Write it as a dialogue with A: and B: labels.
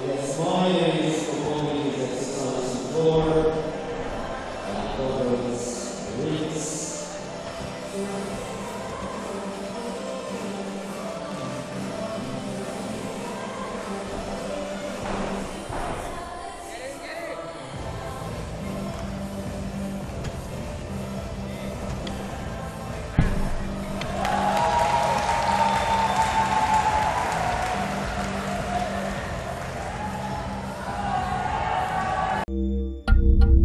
A: Thank you. Música